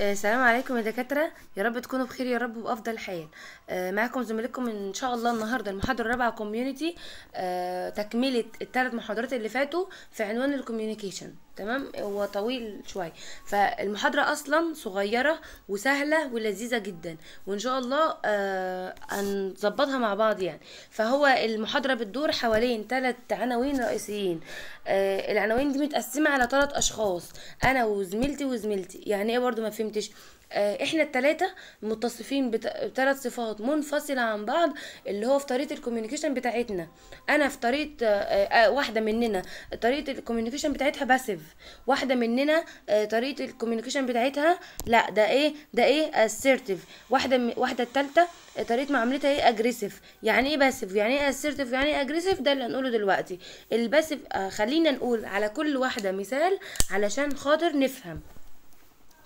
آه، السلام عليكم يا دكاترة. يا رب تكونوا بخير يا رب وبأفضل حال. آه، معاكم زميلكم إن شاء الله النهاردة المحاضرة الرابعة community تكملة الثلاث محاضرات اللي فاتوا في عنوان ال communication. تمام؟ هو طويل شوية. فالمحاضرة أصلا صغيرة وسهلة ولذيذة جدا. وإن شاء الله آه، هنظبطها مع بعض يعني. فهو المحاضرة بتدور حوالين ثلاث عناوين رئيسيين. آه، العناوين دي متقسمة على ثلاث أشخاص أنا وزميلتي وزميلتي. يعني إيه برضو ما فهمتش؟ إحنا التلاتة متصفين بثلاث صفات منفصلة عن بعض اللي هو في طريقة ال communication بتاعتنا. أنا في طريقة آه، آه، واحدة مننا طريقة ال communication بتاعتها passive واحدة مننا آه، طريقة ال communication بتاعتها لا ده إيه؟ ده إيه؟ assertive. واحدة واحدة التالتة آه، طريقة معاملتها إيه؟ aggressive يعني إيه passive يعني إيه assertive يعني إيه aggressive ده اللي هنقوله دلوقتي. ال passive آه، خلينا نقول على كل واحدة مثال علشان خاطر نفهم.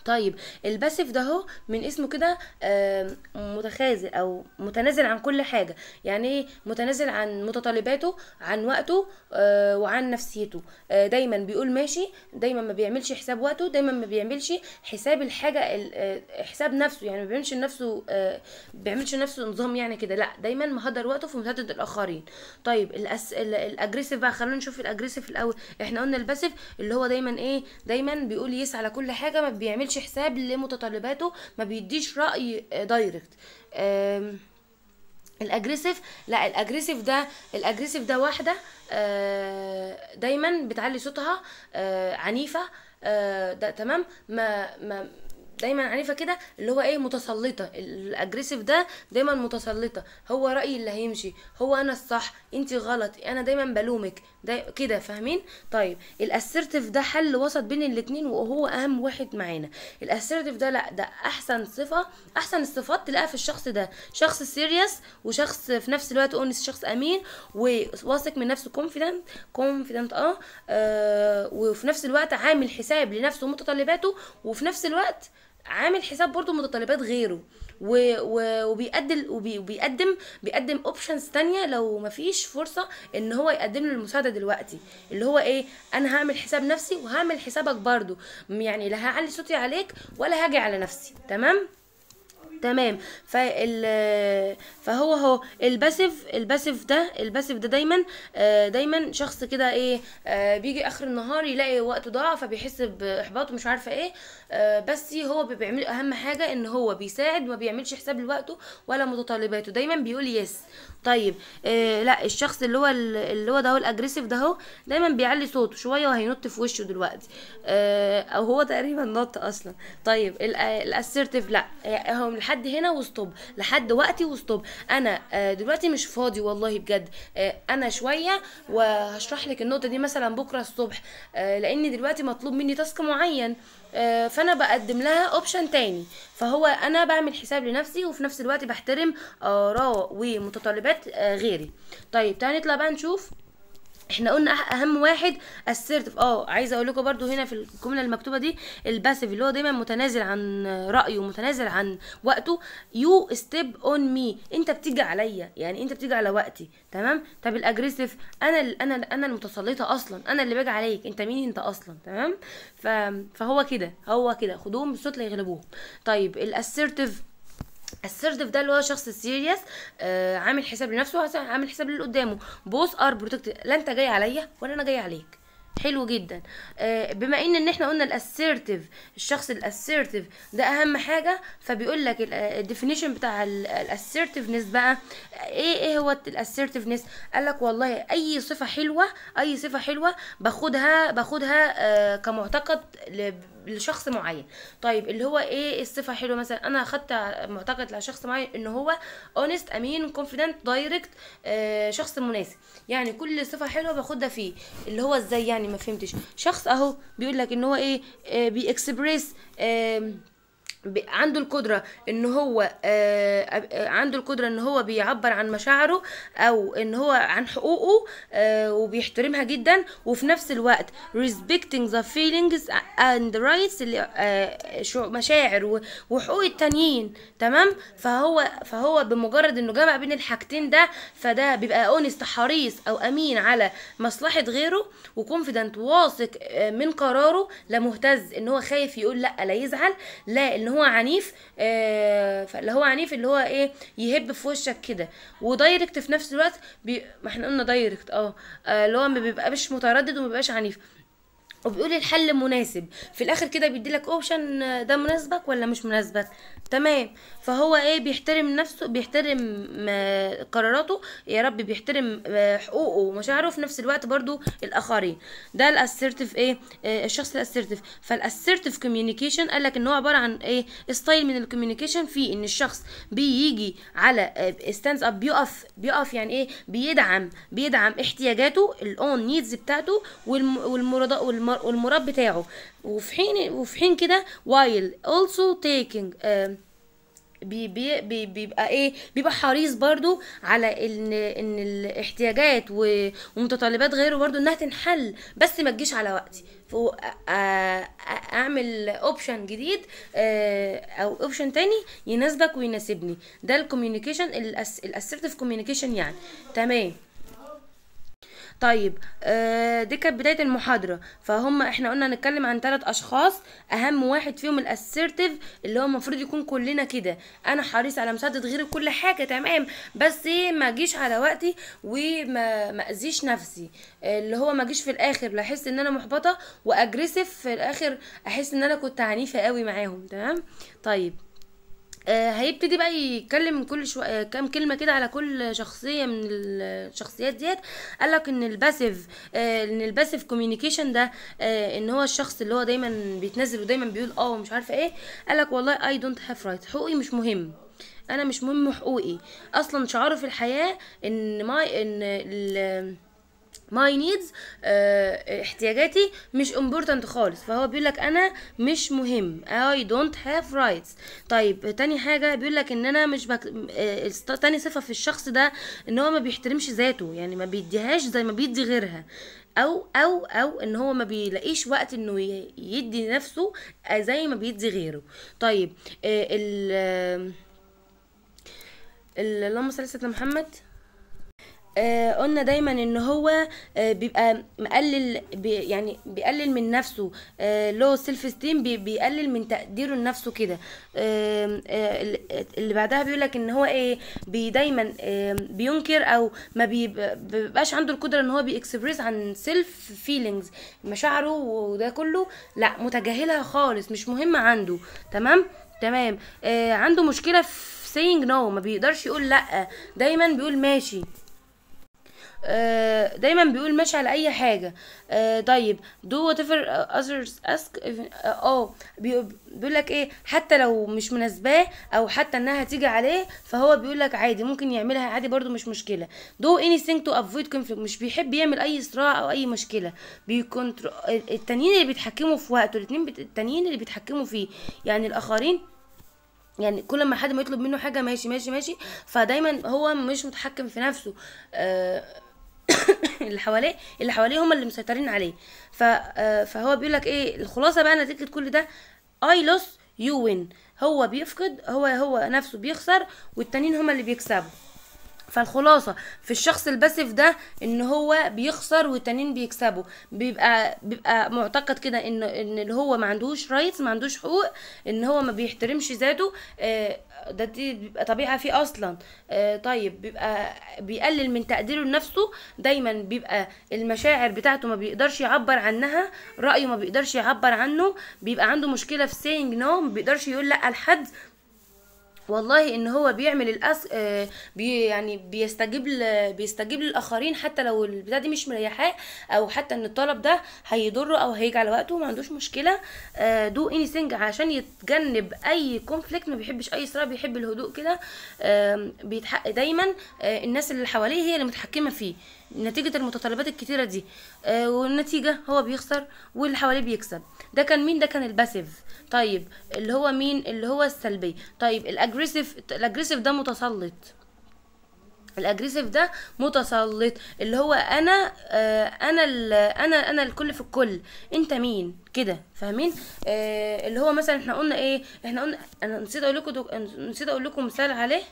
طيب ال passive ده هو من اسمه كده متخاذل أو متنازل عن كل حاجة. يعني إيه؟ متنازل عن متطلباته عن وقته آه، وعن نفسيته. آه، دايما بيقول ماشي دايما ما بيعملش حساب وقته دايما ما بيعملش حساب الحاجة ال- آه، حساب نفسه. يعني ما بيعملش لنفسه بيعملش لنفسه نظام يعني كده. لا دايما مهدر وقته في مساعده الآخرين. طيب الأس... ال- ال aggressive بقى خلينا نشوف ال aggressive الأول. إحنا قلنا ال passive اللي هو دايما إيه؟ دايما بيقول yes على كل حاجة ما بيعملش حساب لمتطلباته ما بيديش رأي آه، direct آم، ال aggressive لا ال aggressive ده ال aggressive ده واحدة آه، دايما بتعلي صوتها آه، عنيفة آه، ده تمام. ما ما دايما عنيفة كده اللي هو إيه متسلطة. ال aggressive ده دايما متسلطة. هو رأيي اللي هيمشي. هو أنا الصح. انت غلط أنا دايما بلومك. ده كده فاهمين؟ طيب ال assertive ده حل وسط بين الاتنين وهو أهم واحد معانا. ال assertive ده لأ ده أحسن صفة أحسن الصفات تلاقيها في الشخص ده. شخص serious وشخص في نفس الوقت honest شخص أمين وواثق من نفسه confident confident آه آه، وفي نفس الوقت عامل حساب لنفسه ومتطلباته وفي نفس الوقت عامل حساب برضو متطلبات غيره. و... و... وبيقدم وبي... وبيقدم بيقدم options تانية لو مفيش فرصة إن هو يقدم له المساعدة دلوقتي. اللي هو إيه أنا هعمل حساب نفسي وهعمل حسابك برضو يعني لا هعلي صوتي عليك ولا هاجي على نفسي. تمام؟ تمام. فال فهو هو ال passive ال passive ده ال passive ده دايما آه، دايما شخص كده إيه آه، بيجي آخر النهار يلاقي وقته ضاع فبيحس بإحباط ومش عارفة إيه آه، بس هو بيعمل أهم حاجة إن هو بيساعد ما بيعملش حساب لوقته ولا متطلباته. دايما بيقول yes طيب لا الشخص اللي هو اللي هو ده هو ال aggressive ده هو دايما بيعلي صوته شوية وهينط في وشه دلوقتي. أو هو تقريبا نط أصلا. طيب ال assertive لا هو لحد هنا و stop لحد وقتي و stop. أنا آه دلوقتي مش فاضي والله بجد. آه أنا شوية وهشرح لك النقطة دي مثلا بكرة الصبح آه لأن دلوقتي مطلوب مني task معين. فأنا بقدم لها option تاني. فهو أنا بعمل حساب لنفسي وفي نفس الوقت بحترم آراء ومتطلبات غيري. طيب تعالى نطلع بقى نشوف. إحنا قلنا اهم واحد assertive. آه عايزة أقول لكم برضو هنا في الجملة المكتوبة دي ال passive اللي هو دايما متنازل عن رأيه متنازل عن وقته. you step on me انت بتيجي عليا يعني انت بتيجي على وقتي. تمام؟ طب ال aggressive أنا أنا أنا المتسلطة أصلا. أنا اللي باجي عليك. أنت مين أنت أصلا؟ تمام. فهو كده هو كده. خدوهم بالصوت لا يغلبوهم طيب ال assertive ال assertive ده اللي هو شخص serious آه عامل حساب لنفسه عامل حساب للي قدامه. both are protected لا انت جاي عليا ولا أنا جاي عليك. حلو جدا. آه بما إن إن إحنا قلنا ال assertive الشخص ال assertive ده أهم حاجة فبيقول لك ال definition بتاع ال assertiveness بقى إيه إيه هو ال assertiveness قال لك والله أي صفة حلوة أي صفة حلوة باخدها باخدها آه كمعتقد لشخص معين. طيب اللي هو إيه الصفة حلوة مثلا؟ أنا أخدت معتقد لشخص معين إن هو honest أمين confident direct شخص مناسب. يعني كل صفة حلوة باخدها فيه. اللي هو إزاي يعني؟ ما فهمتش. شخص أهو بيقول لك إن هو إيه آه بيكسبريس عنده القدرة إن هو آه، آه، عنده القدرة إن هو بيعبر عن مشاعره أو إن هو عن حقوقه آه، وبيحترمها جدا. وفي نفس الوقت respecting the feelings and rights مشاعر وحقوق التانيين تمام؟ فهو فهو بمجرد إنه جمع بين الحاجتين ده فده بيبقى honest حريص أو أمين على مصلحة غيره و confident واثق من قراره لا مهتز إن هو خايف يقول لأ لا يزعل لا إن هو عنيف آه، فاللي هو عنيف اللي هو إيه يهب في وشك كده. و direct في نفس الوقت بي... ما إحنا قلنا direct آه آه، اللي هو ما بيبقاش متردد وما بيبقاش عنيف. وبيقول الحل مناسب. في الآخر كده بيديلك option ده مناسبك ولا مش مناسبك. تمام. فهو إيه بيحترم نفسه بيحترم آه، قراراته. يا رب بيحترم آه، حقوقه ومشاعره في نفس الوقت برضو الآخرين. ده ال assertive إيه آه، الشخص ال assertive فال assertive communication قال لك إن هو عبارة عن إيه style من ال communication في إن الشخص بيجي على stands up بيقف بيقف يعني إيه بيدعم بيدعم احتياجاته ال own needs بتاعته والم- والمراد والم- والمراد بتاعه. وفي حين وفي حين كده while also taking آه بي بي بي بيبقى إيه بيبقى حريص برضو على إن إن الاحتياجات ومتطلبات غيره برضو إنها تنحل بس ما تجيش على وقتي. أعمل option جديد آه، أو option تاني يناسبك ويناسبني. ده ال communication ال assertive communication يعني. تمام. طيب آه، دي كانت بداية المحاضرة. فهم إحنا قلنا هنتكلم عن ثلاث أشخاص أهم واحد فيهم الأسيرتيف اللي هو المفروض يكون كلنا كده. أنا حريص على مساعدة غيري كل حاجة تمام. بس ما اجيش على وقتي وما ما أذيش نفسي. اللي هو ما اجيش في الآخر لا أحس إن أنا محبطة وأجريسيف في الآخر أحس إن أنا كنت عنيفة قوي معاهم تمام. طيب هيبتدي بقى يتكلم كل شوية آه، كام كلمة كده على كل شخصية من الشخصيات ديت. قال لك إن ال passive آه، إن ال passive communication ده آه، إن هو الشخص اللي هو دايما بيتنازل ودايما بيقول آه ومش عارفة إيه. قال لك والله I don't have right حقوقي مش مهم. أنا مش مهم حقوقي. أصلا شعاره في الحياة إن ما إن my needs احتياجاتي مش important خالص. فهو بيقول لك أنا مش مهم. I don't have rights. طيب تاني حاجة بيقول لك إن أنا مش بك... آه، الست- تاني صفة في الشخص ده إن هو ما بيحترمش ذاته يعني ما بيديهاش زي ما بيدي غيرها. أو أو أو إن هو ما بيلاقيش وقت إنه يدي نفسه آه، زي ما بيدي غيره. طيب آه، ال آه، ال- اللهم صل على سيدنا محمد. آه قلنا دايما إن هو آه بيبقى مقلل بي يعني بيقلل من نفسه آه low self esteem بي بيقلل من تقديره لنفسه كده. آه آه ال- اللي بعدها بيقول لك إن هو إيه بي دايما آه بينكر أو ما بيب- بيبقاش عنده القدرة إن هو بيكسبريس عن self feelings مشاعره وده كله. لا متجاهلها خالص مش مهم عنده. تمام؟ تمام. آه عنده مشكلة في saying no ما بيقدرش يقول لأ. دايما بيقول ماشي. آه، دايما بيقول ماشي على أي حاجة. آه، طيب do whatever others ask if- آه بي- بيقول لك إيه حتى لو مش مناسباه أو حتى إنها هتيجي عليه فهو بيقول لك عادي ممكن يعملها عادي برضو مش مشكلة. do anything to avoid conflict مش بيحب يعمل أي صراع أو أي مشكلة. بيكونتر التانيين اللي بيتحكموا في وقته الاتنين بت... التانيين اللي بيتحكموا فيه. يعني الآخرين يعني كل ما حد ما يطلب منه حاجة ماشي ماشي ماشي. فدايما هو مش متحكم في نفسه. آه، اللي حواليه اللي حواليه هم اللي مسيطرين عليه. ف آه، فهو بيقول لك إيه الخلاصة بقى نتيجة كل ده I lose you win هو بيفقد هو هو نفسه بيخسر والتانيين هم اللي بيكسبوا. فالخلاصة في الشخص ال passive ده إن هو بيخسر والتانيين بيكسبوا. بيبقى بيبقى معتقد كده ان إن اللي هو ما عندوش rights ما عندوش حقوق إن هو ما بيحترمش ذاته آه، ده دي بيبقى طبيعة فيه أصلا. آه، طيب بيبقى بيقلل من تقديره لنفسه. دايما بيبقى المشاعر بتاعته ما بيقدرش يعبر عنها رأيه ما بيقدرش يعبر عنه. بيبقى عنده مشكلة في saying no ما بيقدرش يقول لأ لحد. والله إن هو بيعمل الأس... آه بي يعني بيستجيب ل... بيستجيب للآخرين حتى لو البتاع دي مش مريحاه أو حتى إن الطلب ده هيضره أو هيجي على وقته ما عندوش مشكلة. آه دو اني عشان يتجنب أي conflict ما بيحبش أي صراع بيحب الهدوء كده. آه بيتحق دايما آه الناس اللي حواليه هي اللي متحكمة فيه نتيجة المتطلبات الكتيرة دي. آه والنتيجة هو بيخسر واللي حواليه بيكسب. ده كان مين؟ ده كان ال passive. طيب اللي هو مين؟ اللي هو السلبي. طيب ال aggressive ال aggressive ده متسلط. ال aggressive ده متسلط. اللي هو أنا آه أنا أنا أنا الكل في الكل. أنت مين؟ كده فاهمين؟ آه اللي هو مثلا إحنا قلنا إيه؟ إحنا قلنا أنا نسيت أقول لكم. نسيت أقول لكم مثال عليه.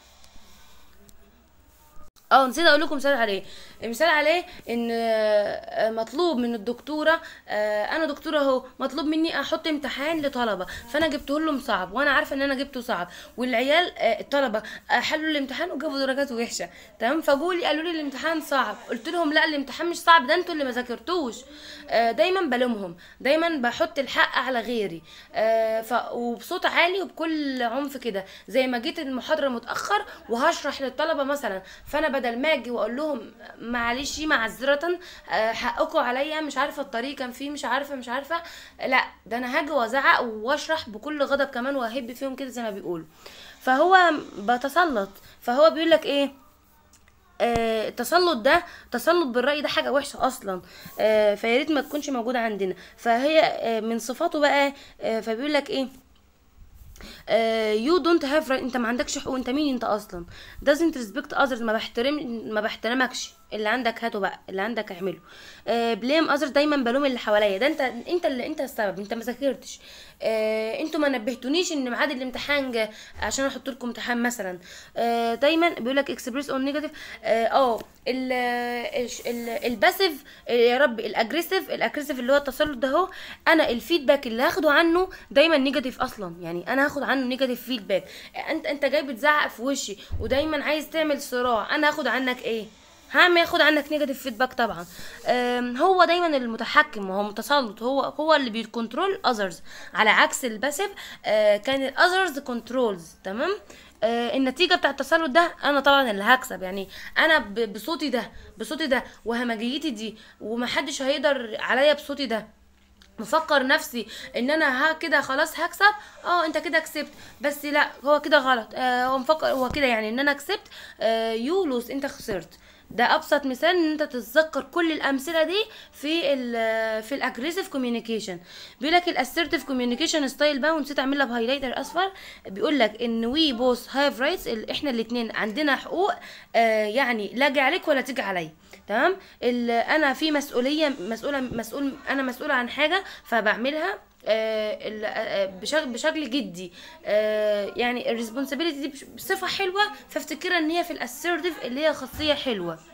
آه نسيت أقول لكم مثال عليه. مثال عليه ان آه، مطلوب من الدكتورة آه، أنا دكتورة اهو مطلوب مني أحط امتحان لطلبة. فانا جبته لهم صعب وأنا عارفة ان أنا جبته صعب. والعيال آه، الطلبة حلوا الامتحان وجابوا درجات وحشة. تمام؟ فجوا لي قالوا لي الامتحان صعب. قلت لهم لا الامتحان مش صعب ده أنتوا اللي ما ذاكرتوش. دايما بلومهم. دايما بحط الحق على غيري. وبصوت عالي وبكل عنف كده. زي ما جيت المحاضرة متأخر وهشرح للطلبة مثلا. فأنا بدل ما أجي واقول لهم معلش معذرة آه، حقكم عليا مش عارفة الطريق كان فيه مش عارفة مش عارفة. لا ده أنا هاجي وازعق واشرح بكل غضب كمان واهب فيهم كده زي ما بيقولوا. فهو بتسلط. فهو بيقول لك إيه؟ آه، التسلط ده تسلط بالرأي ده حاجة وحشة أصلا. آه، فيا ريت ما تكونش موجودة عندنا. فهي من صفاته بقى فبيقول لك إيه؟ you don't have انت ما عندكش حقوق انت مين انت أصلا؟ doesn't respect others ما بحترم ما بحترمكش. اللي عندك هاته بقى اللي عندك اعمله. blame other دايما بلوم اللي حواليا. ده انت انت اللي انت السبب انت ما ذاكرتش. آه، أنتوا ما نبهتونيش ان ميعاد الامتحان جه عشان أحط لكم امتحان مثلا. آه، دايما بيقول لك express own negative آه ال- ال passive آه، يا رب ال aggressive ال aggressive اللي هو التسلط ده اهو. أنا ال feedback اللي هاخده عنه دايما negative أصلا. يعني أنا هاخد عنه negative feedback أنت أنت جاي بتزعق في وشي ودايما عايز تعمل صراع. أنا هاخد عنك إيه؟ هعمل ياخد عنك negative feedback طبعا. هو دايما المتحكم وهو متسلط. هو هو اللي بي control others على عكس ال passive آه، كان ال others controls تمام؟ آه، النتيجة بتاع التسلط ده أنا طبعا اللي هكسب. يعني أنا بصوتي ده بصوتي ده وهمجيتي دي ومحدش هيقدر عليا بصوتي ده. مفكر نفسي إن أنا ها كده خلاص هكسب. آه أنت كده كسبت. بس لا هو كده غلط. آه هو مفكر هو كده يعني إن أنا كسبت. آه you lose أنت خسرت. ده أبسط مثال إن أنت تتذكر كل الأمثلة دي في ال في ال aggressive communication بيقول لك ال assertive communication style بقى ونسيت أعمل لها ب highlighter أصفر. بيقول لك إن we both have rights إحنا الاثنين عندنا حقوق آه يعني لا أجي عليك ولا تيجي عليا. تمام؟ أنا في مسؤولية مسؤولة مسؤول أنا مسؤولة عن حاجة فبعملها. بشكل بشكل جدي. آه، يعني ال responsibility دي بصفة حلوة فافتكرها إن هي في ال assertive اللي هي خاصية حلوة. آه،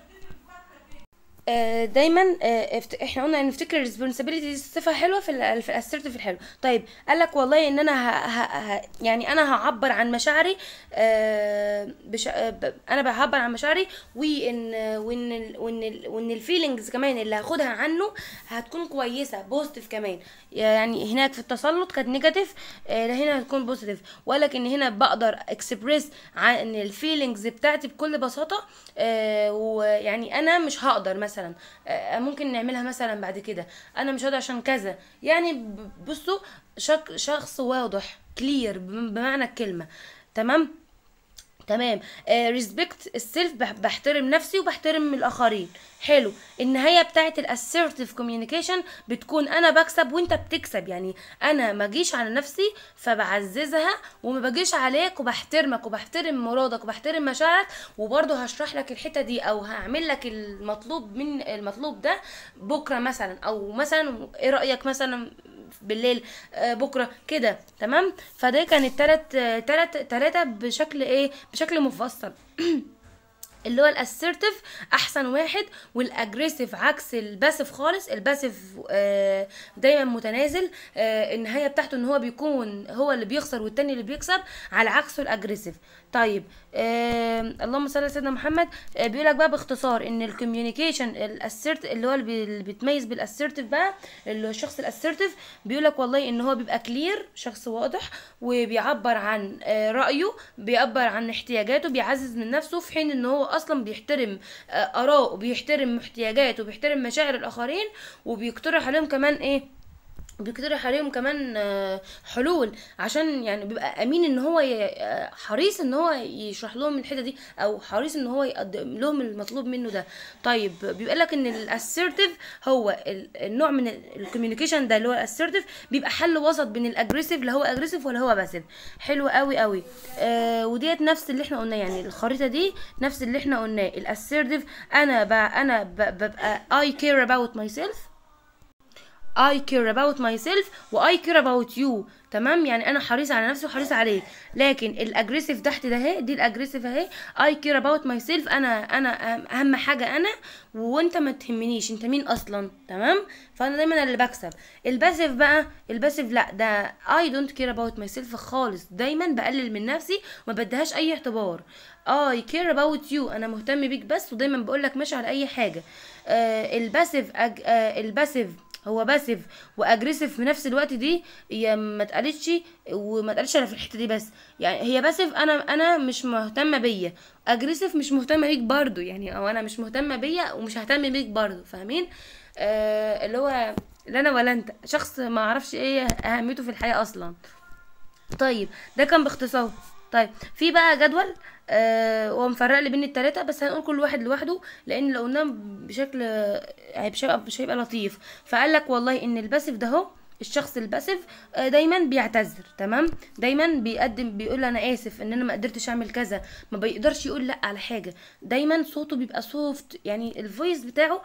دايما آه، إحنا قلنا إن نفتكر ال responsibility دي صفة حلوة في في ال assertive الحلو. طيب قال لك والله إن أنا ه ه ه يعني أنا هعبر عن مشاعري آه، بش آه، أنا بعبر عن مشاعري وإن وإن وإن وإن ال feelings كمان اللي هاخدها عنه هتكون كويسة positive كمان. يعني هناك في التسلط كانت negative هنا هتكون positive وقال لك إن هنا بقدر اكسبريس عن ال feelings بتاعتي بكل بساطة آه، ويعني أنا مش هقدر مثلا. آه، ممكن نعملها مثلا بعد كده. أنا مش هقدر عشان كذا. يعني بصوا شخص واضح clear بمعنى الكلمة. تمام؟ تمام. respect ال self بحترم نفسي وبحترم الآخرين. حلو. النهاية بتاعت ال assertive communication بتكون أنا بكسب وأنت بتكسب. يعني أنا ما أجيش على نفسي فبعززها وما بجيش عليك وبحترمك وبحترم مرادك وبحترم مشاعرك وبرضه هشرح لك الحتة دي أو هعمل لك المطلوب من المطلوب ده بكرة مثلا. أو مثلا إيه رأيك مثلا بالليل آه، بكرة كده تمام؟ فده كان التلات آه، تلات تلاتة بشكل إيه؟ بشكل مفصل. اللي هو ال assertive أحسن واحد وال aggressive عكس ال passive خالص. ال passive آه، دايما متنازل النهاية بتاعته إن هو بيكون هو اللي بيخسر والتاني اللي بيكسب على عكسه ال aggressive طيب آه اللهم صل على سيدنا محمد. آه بيقول لك بقى باختصار إن ال communication ال assert اللي هو اللي بي- اللي بيتميز بال assertive بقى اللي هو الشخص ال assertive بيقول لك والله إن هو بيبقى clear شخص واضح وبيعبر عن آه رأيه بيعبر عن احتياجاته بيعزز من نفسه في حين إن هو أصلا بيحترم آه آراءه وبيحترم احتياجاته وبيحترم مشاعر الآخرين وبيقترح عليهم كمان إيه؟ بيقترح عليهم كمان آه، حلول عشان يعني بيبقى أمين إن هو آه، حريص إن هو يشرح لهم الحتة دي أو حريص إن هو يقدم لهم المطلوب منه ده. طيب بيبقى لك إن ال assertive هو ال- النوع من ال communication ده اللي هو ال assertive بيبقى حل وسط بين ال aggressive لا هو aggressive ولا هو passive حلو قوي قوي آه وديت نفس اللي إحنا قلناه يعني الخريطة دي نفس اللي إحنا قلناه. ال assertive أنا ب... أنا. ببقى I care about myself I care about myself و I care about you. تمام؟ يعني أنا حريص على نفسي وحريص عليك. لكن ال aggressive تحت ده اهي دي ال aggressive اهي. I care about myself. أنا أنا أهم حاجة أنا وأنت ما تهمنيش. أنت مين أصلا؟ تمام؟ فأنا دايما اللي بكسب. ال passive بقى ال passive لا ده I don't care about myself خالص. دايما بقلل من نفسي وما بديهاش أي اعتبار. I care about you. أنا مهتم بيك بس ودايما بقول لك ماشي على أي حاجة. ال passive أج... ال passive هو passive و aggressive في نفس الوقت دي هي ما اتقالتش وما اتقالتش أنا في الحتة دي بس. يعني هي passive أنا أنا مش مهتمة بيا. aggressive مش مهتمة بيك برضو يعني أو أنا مش مهتمة بيا ومش ههتم بيك برضو فاهمين؟ آه اللي هو لا أنا ولا أنت. شخص ما أعرفش إيه أهميته في الحياة أصلا. طيب ده كان باختصار. طيب في بقى جدول آه هو مفرق لي بين التلاتة بس هنقول كل واحد لوحده لأن لو قلناه بشكل هيبقى مش هيبقى لطيف. فقال لك والله إن ال passive ده هو الشخص ال passive آه، دايما بيعتذر تمام؟ دايما بيقدم بيقول أنا آسف إن أنا ما قدرتش أعمل كذا ما بيقدرش يقول لأ على حاجة. دايما صوته بيبقى soft يعني ال voice بتاعه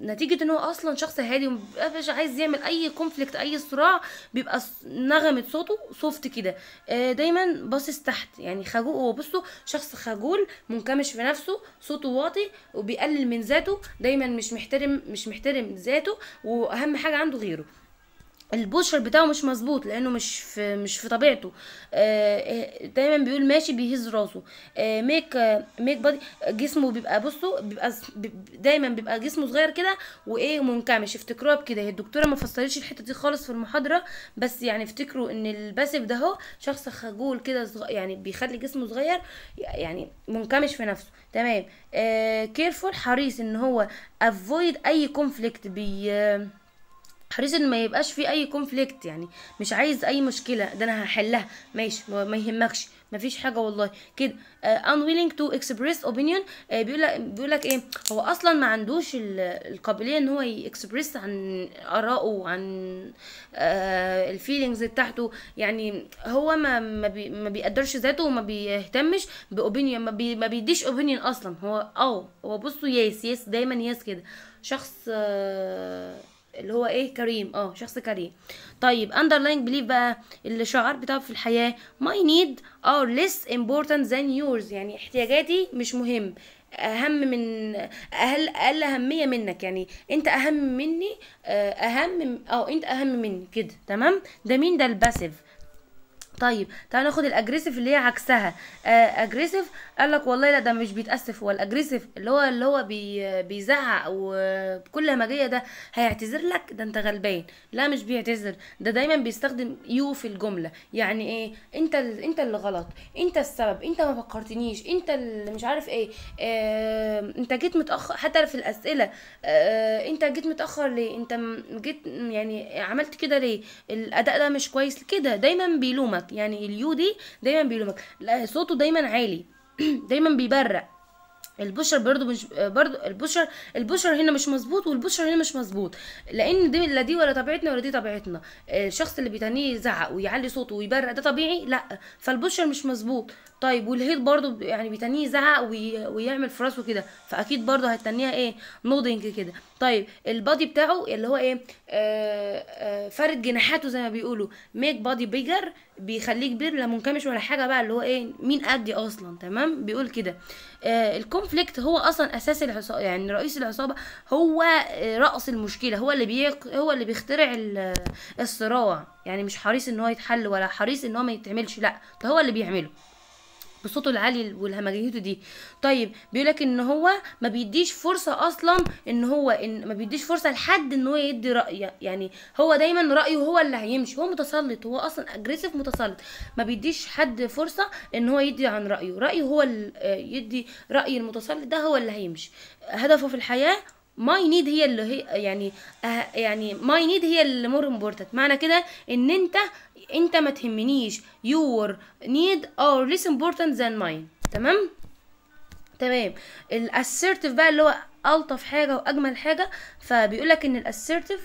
نتيجة إن هو أصلا شخص هادي ومبيبقاش عايز يعمل أي conflict أي صراع بيبقى نغمة صوته soft كده. آه، دايما باصص تحت يعني خجول هو بصوا شخص خجول منكمش في نفسه صوته واطي وبيقلل من ذاته دايما مش محترم مش محترم ذاته وأهم حاجة عنده غيره. ال posture بتاعه مش مظبوط لأنه مش في مش في طبيعته. آه، دايما بيقول ماشي بيهز راسه. آه، make آه، make body جسمه بيبقى بصوا بيبقى دايما بيبقى جسمه صغير كده وإيه منكمش. افتكروها بكده. هي الدكتورة ما فسرتش الحتة دي خالص في المحاضرة بس يعني افتكروا إن ال passive ده هو شخص خجول كده يعني بيخلي جسمه صغير يعني منكمش في نفسه. تمام. careful حريص إن هو avoid أي conflict بي آه، حريص إن ما يبقاش في أي conflict يعني. مش عايز أي مشكلة ده أنا هحلها. ماشي ما يهمكش. ما فيش حاجة والله. كده uh, unwilling to express opinion uh, بيقول لك بيقول لك إيه؟ هو أصلا ما عندوش ال- القابلية إن هو يكسبرس عن آرائه وعن ال feelings بتاعته. يعني هو ما ما, بي ما بيقدرش ذاته وما بيهتمش ب opinion ما, بي ما بيديش opinion أصلا. هو آه هو بصوا yes yes دايما yes كده. شخص آه اللي هو إيه كريم. آه شخص كريم. طيب underlying belief بقى الشعار بتاعه في الحياة. My need are less important than yours. يعني احتياجاتي مش مهم. أهم من أقل أقل أهمية منك. يعني أنت أهم مني آه، أهم آه أنت أهم مني. كده تمام؟ ده مين؟ ده ال passive طيب تعال ناخد ال aggressive اللي هي عكسها. aggressive قال لك والله لا ده مش بيتأسف هو ال aggressive اللي هو اللي هو بي بيزعق وبكل همجية ده هيعتذر لك؟ ده انت غلبان. لا مش بيعتذر ده دايما بيستخدم you في الجملة. يعني إيه؟ انت. انت اللي غلط انت السبب انت ما فكرتنيش انت اللي مش عارف إيه. آه... انت جيت متأخر حتى في الأسئلة آه... انت جيت متأخر ليه؟ انت جيت يعني عملت كده ليه؟ الأداء ده مش كويس كده دايما بيلومك. يعني ال you دي دايما بيلومك. لا صوته دايما عالي. دايما بيبرق. ال posture برضو مش برضو ال posture ال posture هنا مش مظبوط وال posture هنا مش مظبوط. لأن دي لا دي ولا طبيعتنا ولا دي طبيعتنا. الشخص اللي بيتنيه يزعق ويعلي صوته ويبرق ده طبيعي؟ لا. فال posture مش مظبوط. طيب وال head برضو يعني بيتنيه يزعق وي... ويعمل في راسه كده. فأكيد برضو هتنيها إيه؟ nodding كده. طيب ال body بتاعه اللي هو إيه؟ آه آه فرد جناحاته زي ما بيقولوا. make body bigger بيخليه كبير لا منكمش ولا حاجة بقى اللي هو إيه مين قدي أصلا تمام؟ بيقول كده. آه ال conflict هو أصلا أساس العصابه يعني رئيس العصابة هو آه رأس المشكلة هو اللي بيق... هو اللي بيخترع ال- الصراع. يعني مش حريص إن هو يتحل ولا حريص إن هو ما يتعملش لا ده هو اللي بيعمله. بصوته العالي والهمجيته دي. طيب بيقولك إن هو ما بيديش فرصة أصلا إن هو إن ما بيديش فرصة لحد إن هو يدي رأي يعني هو دايما رأيه هو اللي هيمشي هو متسلط هو أصلا aggressive متسلط. ما بيديش حد فرصة إن هو يدي عن رأيه. رأيه هو اللي يدي رأي المتسلط ده هو اللي هيمشي. هدفه في الحياة my need هي اللي هي يعني أه يعني my need هي اللي more important معنى كده إن أنت انت ما تهمنيش. Your need are less important than mine. تمام؟ تمام. ال assertive بقى اللي هو ألطف حاجة وأجمل حاجة فبيقول لك ان ال assertive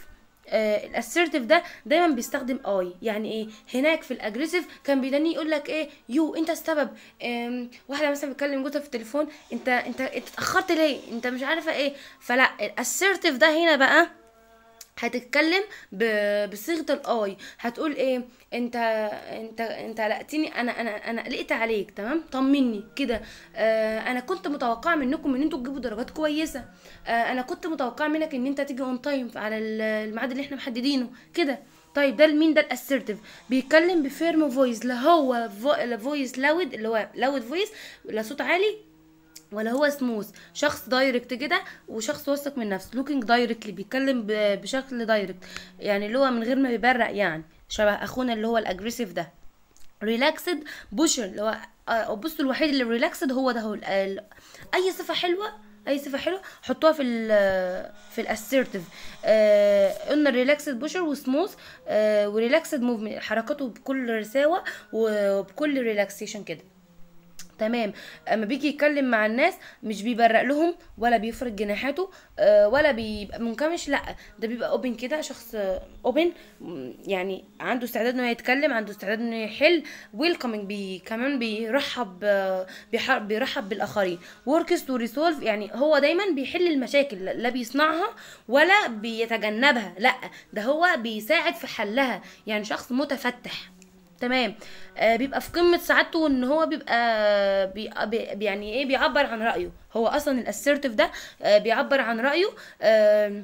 ال assertive ده دايما بيستخدم I يعني إيه؟ هناك في ال aggressive كان بيدني يقول لك إيه؟ you أنت السبب واحدة مثلا بتكلم جوزها في التليفون أنت أنت اتأخرت ليه؟ أنت مش عارفة إيه؟ فلا ال assertive ده هنا بقى هتتكلم بصيغة ال I هتقول إيه؟ انت انت انت قلقتني أنا أنا أنا قلقت عليك تمام؟ طمني كده. آه أنا كنت متوقعه منكم إن أنتوا تجيبوا درجات كويسة. آه أنا كنت متوقعه منك إن انت تيجي on time على ال- الميعاد اللي إحنا محددينه. كده. طيب ده مين؟ ده ال assertive بيتكلم ب firm voice لا هو voice loud اللي هو loud voice لا صوت عالي ولا هو سموث. شخص direct كده وشخص واثق من نفسه. looking directly بيتكلم بشكل direct يعني اللي هو من غير ما يبرق يعني. شبه أخونا اللي هو ال aggressive ده. relaxed posture. اللي هو آه، بصوا الوحيد اللي relaxed هو ده. هو أي صفة حلوة أي صفة حلوة حطوها في ال في ال assertive آه قلنا relaxed posture و smooth. آه و relaxed movement حركاته بكل رساوة وبكل relaxation كده. تمام. اما بيجي يتكلم مع الناس مش بيبرق لهم ولا بيفرد جناحاته آه، ولا بيبقى منكمش لا ده بيبقى open كده شخص open يعني عنده استعداد إنه يتكلم عنده استعداد إنه يحل welcoming بي كمان بيرحب بيرحب بالآخرين. works to resolve يعني هو دايما بيحل المشاكل لا بيصنعها ولا بيتجنبها لا ده هو بيساعد في حلها. يعني شخص متفتح. تمام. آه بيبقى في قمة سعادته إن هو بيبقى بي بي يعني إيه بيعبر عن رأيه. هو أصلا ال assertive ده آه بيعبر عن رأيه آه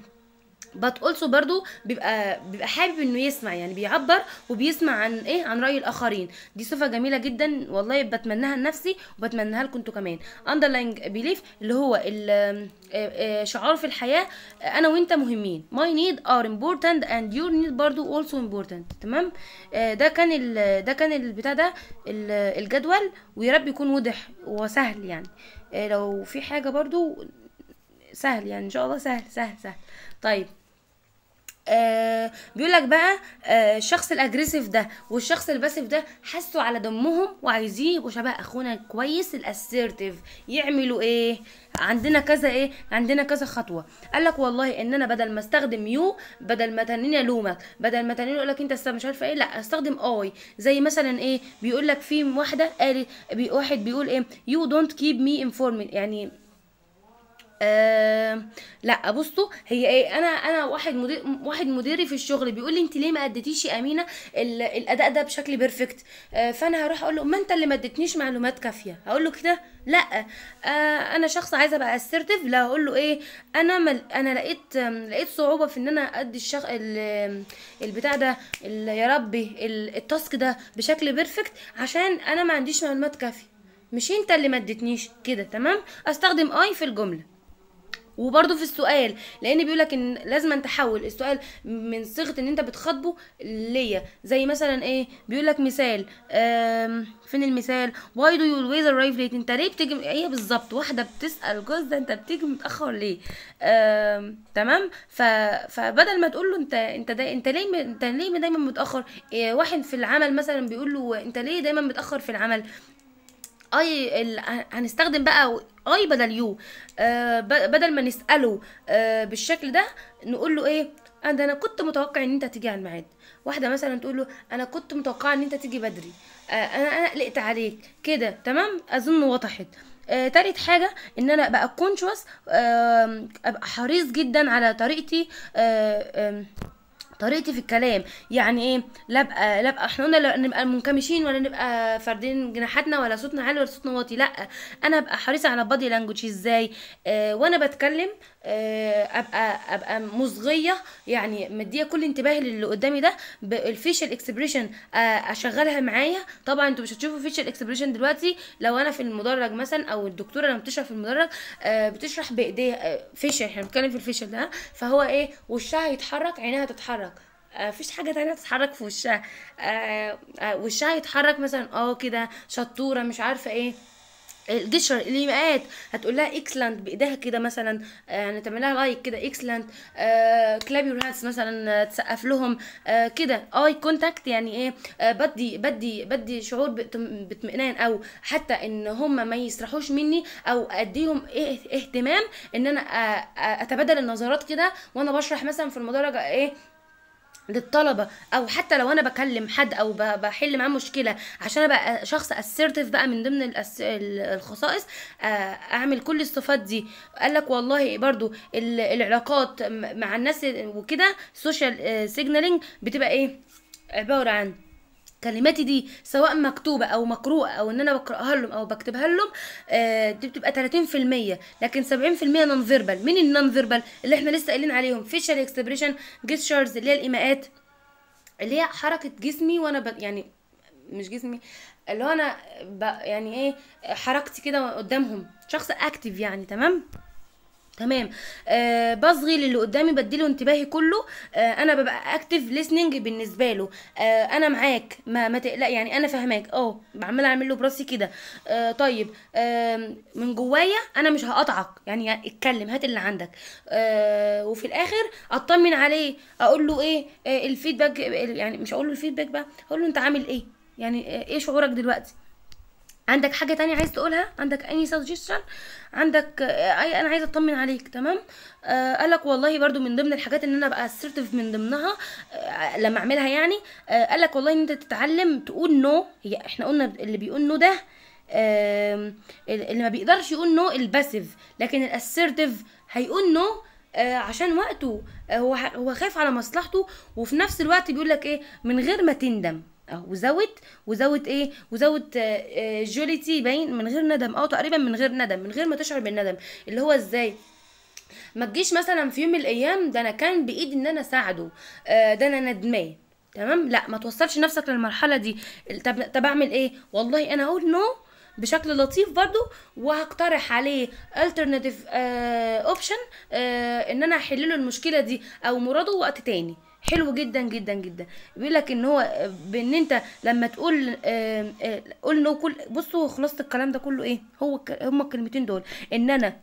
بات اولسو برضو بيبقى بيبقى حابب إنه يسمع يعني بيعبر وبيسمع عن إيه؟ عن رأي الآخرين. دي صفة جميلة جدا والله بتمناها لنفسي وبتمناها لكم أنتوا كمان. Underlying belief اللي هو آه، آه، شعار في الحياة آه، أنا وإنت مهمين. My need are important and your need برضو also important. تمام؟ ده كان ده كان البتاع ده ال- الجدول ويا رب يكون واضح وسهل يعني. لو في حاجة برضو سهل يعني إن شاء الله سهل سهل سهل. طيب. آه بيقول لك بقى آه الشخص ال aggressive ده والشخص ال passive ده حسوا على دمهم وعايزين يبقوا شبه أخونا كويس ال assertive يعملوا إيه؟ عندنا كذا إيه؟ عندنا كذا خطوة. قال لك والله إن أنا بدل ما أستخدم you بدل ما تنيني الومك بدل ما تنيني أقول لك انت مش عارفة إيه لأ أستخدم I زي مثلا إيه؟ بيقول لك في واحدة قالت واحد بيقول إيه؟ you don't keep me informed يعني آه لا بصوا هي إيه أنا أنا واحد مدير واحد مديري في الشغل بيقول لي أنت ليه ما اديتيش يا أمينة ال- الأداء ده بشكل perfect آه فأنا هروح أقول له ما أنت اللي ما اديتنيش معلومات كافية. هقول له كده لا آه أنا شخص عايزه أبقى assertive لا هقول له إيه أنا مل أنا لقيت لقيت صعوبة في إن أنا أدي الشغ... ال- البتاع ده يا ربي ال- ال task ده بشكل perfect عشان أنا ما عنديش معلومات كافية. مش أنت اللي ما اديتنيش كده تمام؟ أستخدم I في الجملة. وبرده في السؤال لأن بيقولك إن لازم تحول. السؤال من صيغة إن أنت بتخاطبه ليا. زي مثلا إيه؟ بيقولك مثال آم، فين المثال؟ Why do you always arrive late أنت ليه بتيجي هي بالظبط؟ واحدة بتسأل جوزها أنت بتيجي متأخر ليه؟ تمام؟ ف... فبدل ما تقول له أنت أنت دا... أنت ليه أنت ليه دايما متأخر؟ إيه واحد في العمل مثلا بيقول له أنت ليه دايما متأخر في العمل؟ اي ال... هنستخدم بقى اي بدل يو. آه. بدل ما نسأله آه بالشكل ده نقول له إيه؟ أنا أنا كنت متوقع إن أنت تيجي على الميعاد. واحدة مثلا تقول له أنا كنت متوقعه إن أنت تيجي بدري. آه أنا أنا قلقت عليك. كده تمام؟ أظن وضحت. آه تالت حاجة إن أنا أبقى conscious آه أبقى حريص جدا على طريقتي. آه آه طريقتي في الكلام. يعني إيه؟ لا ابقى لا ابقى إحنا قلنا نبقى منكمشين ولا نبقى فاردين جناحاتنا ولا صوتنا عالي ولا صوتنا واطي لأ. أنا أبقى حريصة على body language إزاي؟ آه وأنا بتكلم آه أبقى أبقى مصغية يعني مدية كل انتباهي للي قدامي ده بال facial expression آه أشغلها معايا. طبعا أنتوا مش هتشوفوا facial expression دلوقتي. لو أنا في المدرج مثلا أو الدكتورة لما بتشرح في المدرج آه بتشرح بإيديها آه facial إحنا بنتكلم في ال facial ده فهو إيه؟ وشها يتحرك عينها تتحرك. مفيش حاجة تانية تتحرك في وشها. آه، آه، وشها يتحرك مثلا آه كده شطورة مش عارفة إيه. ال gesture الايماءات هتقول لها excellent بإيديها كده مثلا. آه، يعني تعمل لها like كده excellent clap your hands مثلا آه، تسقف لهم. آه، كده. eye contact يعني إيه؟ آه، بدي بدي بدي شعور باطم- بإطمئنان أو حتى إن هم ما يسرحوش مني أو أديهم إيه اهتمام إن أنا آه، آه، أتبادل النظرات كده وأنا بشرح مثلا في المدرج إيه؟ للطلبة أو حتى لو أنا بكلم حد أو بحل معاه مشكلة عشان أبقى شخص assertive بقى من ضمن الخصائص آه، أعمل كل الصفات دي. قال لك والله برضو ال- العلاقات مع الناس وكده social signaling بتبقى إيه؟ عبارة عن كلماتي دي سواء مكتوبة أو مقروءة أو إن أنا بقرأها لهم أو بكتبها لهم آه، دي بتبقى 30% لكن 70% non verbal مين ال non verbal اللي إحنا لسه قايلين عليهم. facial expression gestures اللي هي الإيماءات. اللي هي حركة جسمي وأنا ب... يعني مش جسمي اللي هو أنا ب... يعني إيه حركتي كده قدامهم. شخص أكتف يعني تمام؟ تمام. آه بصغي للي قدامي بديله انتباهي كله آه أنا ببقى اكتف listening بالنسبة له. آه أنا معاك. ما ما تقلق يعني أنا فاهماك. آه بعمل أعمل له براسي كده. آه طيب آه من جوايا أنا مش هقطعك يعني اتكلم هات اللي عندك. آه وفي الآخر أطمن عليه. أقول له إيه؟ آه ال feedback يعني مش أقول له ال feedback بقى أقول له أنت عامل إيه؟ يعني آه إيه شعورك دلوقتي؟ عندك حاجة تانية عايز تقولها؟ عندك أي suggestion عندك أي أنا عايزة أطمن عليك تمام؟ آه قالك والله برضو من ضمن الحاجات إن أنا أبقى assertive من ضمنها آه لما أعملها يعني آه قالك والله إن أنت تتعلم تقول no هي إحنا قلنا اللي بيقول no ده آه اللي ما بيقدرش يقول no ال passive لكن ال assertive هيقول no آه عشان وقته آه هو هو خايف على مصلحته وفي نفس الوقت بيقول لك إيه؟ من غير ما تندم. آه وزود وزود إيه؟ وزود جوليتي باين من غير ندم. آه تقريبا من غير ندم من غير ما تشعر بالندم. اللي هو إزاي؟ ما تجيش مثلا في يوم من الأيام ده أنا كان بإيدي إن أنا أساعده آه، ده أنا ندمان تمام؟ لا ما توصلش نفسك للمرحلة دي. طب طب أعمل إيه؟ والله أنا أقول no بشكل لطيف برضو وهقترح عليه alternative option إن أنا أحل له المشكلة دي أو مراده وقت تاني. حلو جدا جدا جدا. بيقول لك إن هو بإن أنت لما تقول قول no كل بصوا خلاصة الكلام ده كله إيه؟ هو هما الكلمتين دول. إن أنا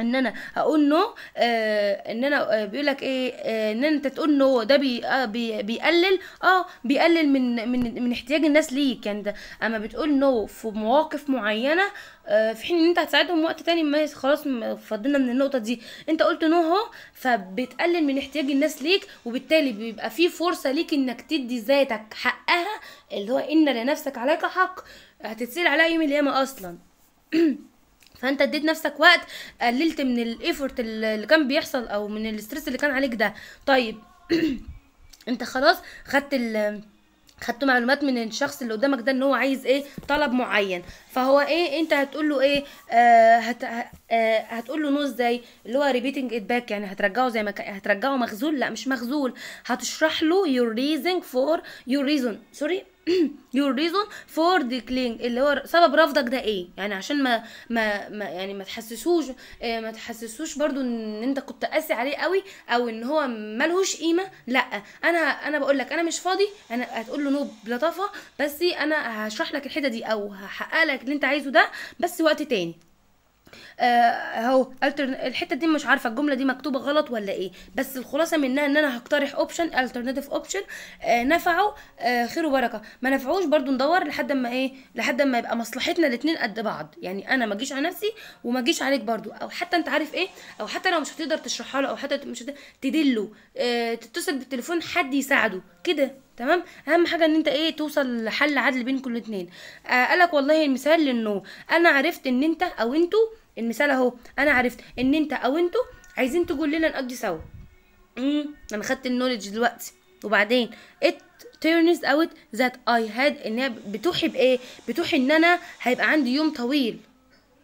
ان أنا هقول no آه ان أنا آه بيقول لك إيه آه ان انت تقول no ده بي بي بيقلل آه بيقلل من من من احتياج الناس ليك. يعني ده اما بتقول no في مواقف معينة في حين إن انت هتساعدهم وقت تاني ما خلاص فضلنا من النقطة دي. انت قلت no اهو فبتقلل من احتياج الناس ليك وبالتالي بيبقى في فرصة ليك إنك تدي ذاتك حقها اللي هو إن لنفسك عليك حق هتتسأل عليها يوم القيامة أصلا. فانت اديت نفسك وقت قللت من ال effort اللي كان بيحصل أو من ال stress اللي كان عليك ده. طيب انت خلاص خدت ال خدت معلومات من الشخص اللي قدامك ده إن هو عايز إيه؟ طلب معين. فهو إيه؟ أنت هتقول له إيه؟ آه هت آه هتقول له no إزاي؟ اللي هو repeating it back يعني هترجعه زي ما هترجعه مخزول لأ مش مخزول هتشرح له your reason for your reason. sorry your reason for declining اللي هو سبب رفضك ده إيه؟ يعني عشان ما ما, ما يعني ما تحسسوش آه، ما تحسسوش برضو إن أنت كنت قاسي عليه قوي أو إن هو ملهوش قيمة. لأ أنا أنا بقول لك أنا مش فاضي. أنا هتقول له no بلطافه بس أنا هشرح لك الحتة دي أو هحقق لك اللي أنت عايزه ده. بس وقت تاني. اهو altern- الحتة دي مش عارفة الجملة دي مكتوبة غلط ولا إيه. بس الخلاصة منها إن أنا هقترح option alternative option نفعه آه، خير وبركة. ما نفعوش برضو ندور لحد ما إيه لحد ما يبقى مصلحتنا الاتنين قد بعض. يعني أنا ما أجيش على نفسي وما أجيش عليك برضو. أو حتى أنت عارف إيه؟ أو حتى لو مش هتقدر تشرحها له أو حتى مش هتقدر تدله آه، تتصل بالتليفون حد يساعده. كده. تمام؟ أهم حاجة إن أنت إيه توصل لحل عدل بينكم الاتنين. آه قالك والله المثال لأنه أنا عرفت إن أنت أو أنتوا المثال أهو أنا عرفت إن أنت أو أنتوا عايزين تقول لنا نقضي سوا. امم أنا خدت النولج دلوقتي. وبعدين it turns out that I had إن هي بتوحي بإيه؟ بتوحي إن أنا هيبقى عندي يوم طويل.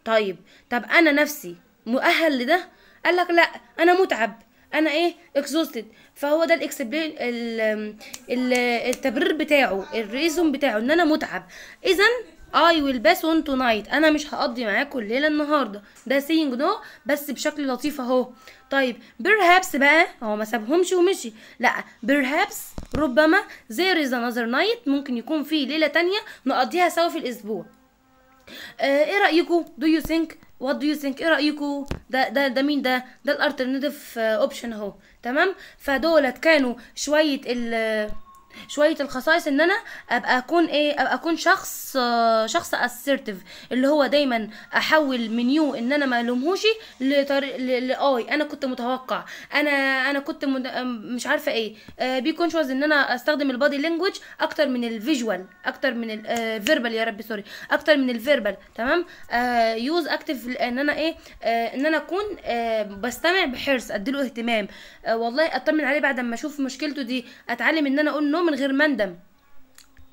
طيب طب أنا نفسي مؤهل لده؟ قال لك لا أنا متعب. أنا إيه exhausted. فهو ده ال explain التبرير بتاعه ال reason بتاعه إن أنا متعب. اذا I will pass on tonight. أنا مش هقضي معاكم الليلة النهارده. ده saying no بس بشكل لطيف أهو. طيب perhaps بقى هو ما سابهمش ومشي. لا perhaps ربما there is another night. ممكن يكون في ليلة تانية نقضيها سوا في الأسبوع. آه إيه رأيكم؟ do you think what do you think إيه رايكم ده ده ده مين ده؟ ده ال alternative option أهو. تمام؟ فدولت كانوا شوية ال شوية الخصائص إن أنا أبقى أكون إيه أبقى أكون شخص آه، شخص assertive اللي هو دايما أحول من يو إن أنا ما ألومهوش لطريق لاي أنا كنت متوقع أنا أنا كنت مش عارفة إيه. be conscious إن أنا أستخدم ال body language أكتر من ال visual أكتر من ال verbal يا ربي sorry أكتر من ال verbal تمام؟ use active إن أنا إيه آه، إن أنا أكون آه، بستمع بحرص أديله اهتمام. آه، والله أطمن عليه بعد ما أشوف مشكلته دي أتعلم إن أنا أقول no من غير ما اندم.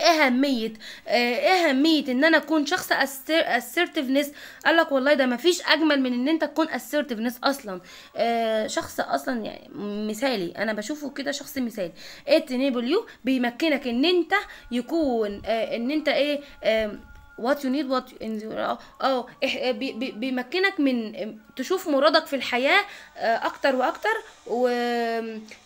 إيه أهمية إيه أهمية إن أنا أكون شخص assertiveness. قال لك والله ده مفيش أجمل من إن أنت تكون assertiveness أصلا. آه، شخص أصلا يعني مثالي. أنا بشوفه كده شخص مثالي. It enable you بيمكنك إن أنت يكون آه، إن أنت إيه آه، you need what you آه بيمكنك من تشوف مرادك في الحياة آه، أكتر وأكتر و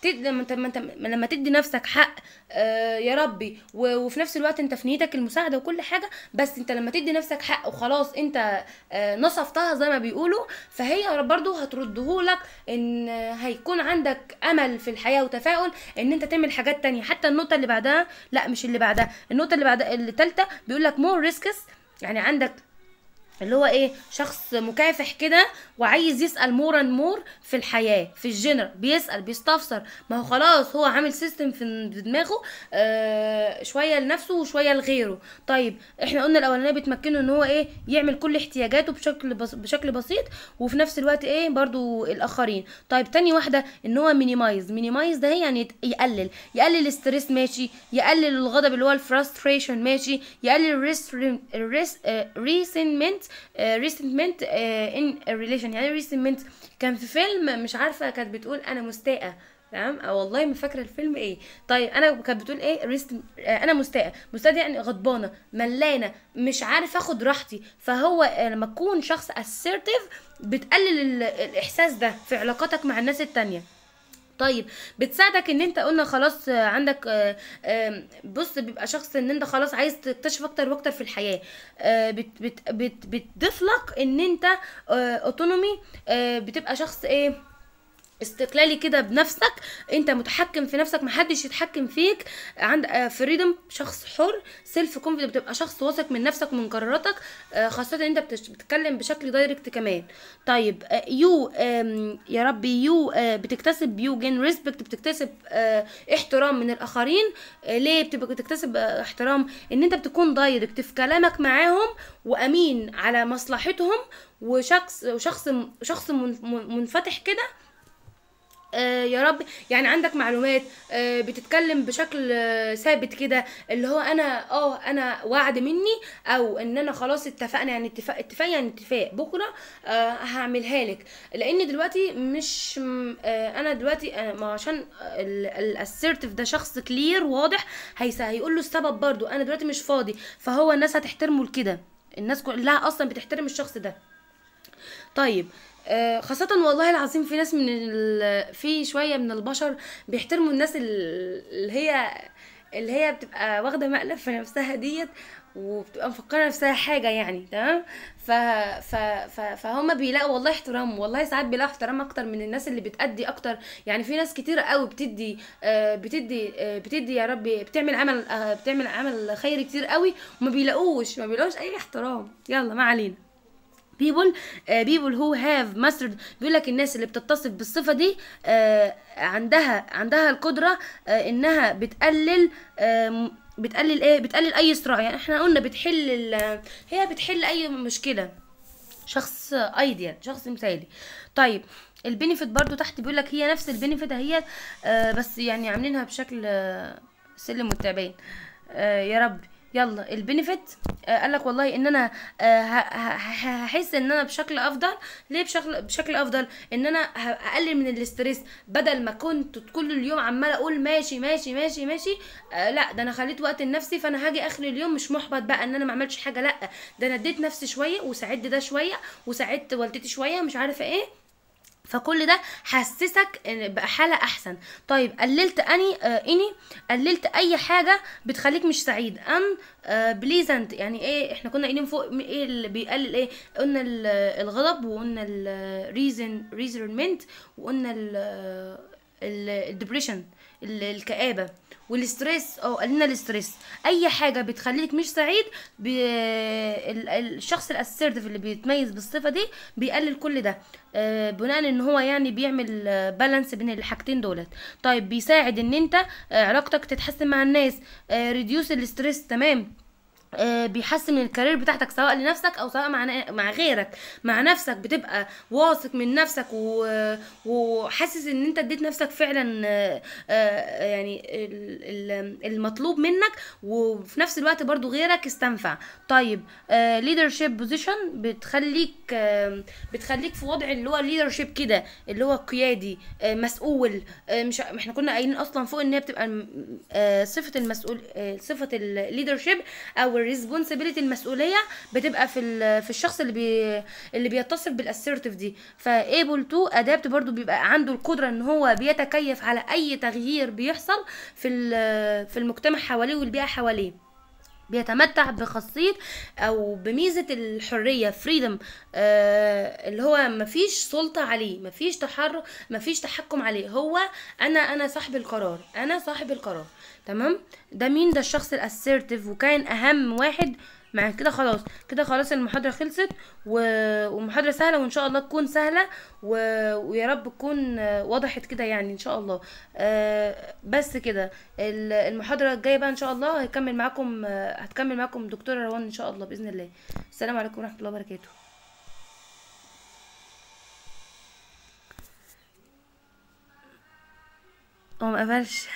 تد- لما انت لما انت- لما تدي نفسك حق آه، يا ربي وفي نفس الوقت أنت في نيتك المساعدة وكل حاجة بس أنت لما تدي نفسك حق وخلاص أنت آه، نصفتها زي ما بيقولوا فهي برضو هتردهولك إن هيكون عندك أمل في الحياة وتفاؤل إن أنت تعمل حاجات تانية. حتى النقطة اللي بعدها لا مش اللي بعدها النقطة اللي بعدها تالتة بيقول لك more risks يعني عندك اللي هو إيه شخص مكافح كده وعايز يسأل more and more في الحياة في الجنرال بيسأل بيستفسر. ما هو خلاص هو عامل system في دماغه آه شوية لنفسه وشوية لغيره. طيب إحنا قلنا الأولانية بتمكنه إن هو إيه يعمل كل احتياجاته بشكل بس بشكل بسيط وفي نفس الوقت إيه برضو الآخرين. طيب تاني واحدة إن هو minimize minimize ده هي يعني يقلل. يقلل ال stress ماشي. يقلل الغضب اللي هو ال frustration ماشي. يقلل ال resentment resentment in relation يعني resentment كان في فيلم مش عارفة كانت بتقول أنا مستاءة تمام؟ والله ما فاكرة الفيلم إيه. طيب أنا كانت بتقول إيه؟ ريست أنا مستاءة. مستاءة يعني غضبانة ملانة مش عارف أخد راحتي. فهو آه، لما تكون شخص assertive بتقلل ال- الإحساس ده في علاقاتك مع الناس التانية. طيب بتساعدك إن أنت قلنا خلاص آه، عندك آه، بص بيبقى شخص إن أنت خلاص عايز تكتشف أكتر وأكتر في الحياة. آه، بت بت بت بتضيف لك إن أنت اوتونومي بتبقى شخص إيه؟ استقلالي كده بنفسك. انت متحكم في نفسك محدش يتحكم فيك. عند freedom شخص حر. self confident بتبقى شخص واثق من نفسك ومن قراراتك آه، خاصة إن انت بتتكلم بشكل direct كمان. طيب you يا ربي you بتكتسب you gain respect بتكتسب آه، احترام من الآخرين. آه، ليه بتبقى بتكتسب آه، احترام؟ إن انت بتكون direct في كلامك معاهم وأمين على مصلحتهم. وشخص وشخص شخص من- من- منفتح كده آه يا رب. يعني عندك معلومات آه بتتكلم بشكل آه ثابت كده اللي هو أنا آه أنا وعد مني أو إن أنا خلاص اتفقنا يعني اتفاق اتفاق يعني اتفاق. بكرة آه هعملها لك. لأن دلوقتي مش آه أنا دلوقتي آه ما عشان ال assertive ده شخص clear واضح هيقول له السبب برضو أنا دلوقتي مش فاضي. فهو الناس هتحترمه لكده. الناس كلها أصلا بتحترم الشخص ده. طيب آه، خاصة والله العظيم في ناس من ال... في شوية من البشر بيحترموا الناس ال- اللي هي اللي هي بتبقى واخدة مقلب في نفسها ديت وبتبقى مفكرة نفسها حاجة يعني تمام؟ ف... ف... ف... فهم بيلاقوا والله احترام والله ساعات بيلاقوا احترام أكتر من الناس اللي بتأدي أكتر. يعني في ناس كتيرة قوي بتدي آه، بتدي آه، بتدي يا ربي بتعمل عمل بتعمل عمل خيري كتير قوي وما بيلاقوش ما بيلاقوش أي احترام. يلا ما علينا. Uh, people who have mastered بيقول لك الناس اللي بتتصف بالصفة دي uh, عندها عندها القدرة uh, إنها بتقلل uh, بتقلل إيه؟ بتقلل أي صراع. يعني إحنا قلنا بتحل هي بتحل أي مشكلة. شخص ideal شخص مثالي. طيب ال benefit برضو تحت بيقول لك هي نفس ال benefit هي آه بس يعني عاملينها بشكل سلم والتعبان يا رب يلا ال benefit آه قال لك والله إن أنا آه هحس إن أنا بشكل أفضل. ليه بشكل بشكل أفضل؟ إن أنا هقلل من ال stress بدل ما كنت كل اليوم عمالة أقول ماشي ماشي ماشي ماشي آه لأ ده أنا خليت وقت لنفسي فأنا هاجي آخر اليوم مش محبط بقى إن أنا ما عملتش حاجة لأ ده أنا اديت نفسي شوية وساعدت ده شوية وساعدت والدتي شوية مش عارفة إيه. فكل ده حسسك حالة أحسن. طيب قللت أني آه إني قللت أي حاجة بتخليك مش سعيد. آه pleasant يعني إيه إحنا كنا قايلين فوق إيه اللي بيقلل إيه؟ قلنا ال- الغضب وقلنا ال resen resentment وقلنا ال depression الكآبة. وال stress آه قلنا ال stress. أي حاجة بتخليك مش سعيد ال- الشخص ال assertive اللي بيتميز بالصفة دي بيقلل كل ده. آه، بناء إن هو يعني بيعمل balance بين الحاجتين دولت. طيب بيساعد إن أنت آه، علاقتك تتحسن مع الناس reduce ال stress تمام؟ آه، بيحسن من ال career بتاعتك سواء لنفسك أو سواء مع غيرك مع نفسك بتبقى واثق من نفسك. وحاسس إن أنت اديت نفسك فعلا آه، آه، يعني ال- ال- المطلوب منك وفي نفس الوقت برضو غيرك استنفع طيب leadership position بتخليك آه، بتخليك في وضع اللي هو leadership كده اللي هو قيادي آه، مسؤول آه، مش إحنا كنا قايلين أصلا فوق إن هي بتبقى آه، صفة المسؤول آه، صفة ال leadership أو ال responsibility المسؤولية بتبقى في في الشخص اللي بي اللي بيتصف بال assertive دي. فا able to adapt برضو بيبقى عنده القدرة إن هو بيتكيف على أي تغيير بيحصل في في المجتمع حواليه والبيئة حواليه. بيتمتع بخاصية أو بميزة الحرية فريدم آه اللي هو مفيش سلطة عليه مفيش تحرك مفيش تحكم عليه. هو أنا أنا صاحب القرار أنا صاحب القرار تمام؟ ده مين؟ ده الشخص الاسيرتيف وكان أهم واحد مع كده خلاص كده خلاص المحاضرة خلصت و... ومحاضرة سهلة وإن شاء الله تكون سهلة و... ويا رب تكون وضحت كده يعني إن شاء الله. آه، بس كده ال- المحاضرة الجاية بقى إن شاء الله هيكمل معاكم هتكمل معاكم دكتورة روان إن شاء الله بإذن الله. السلام عليكم ورحمة الله وبركاته. هو مقفلش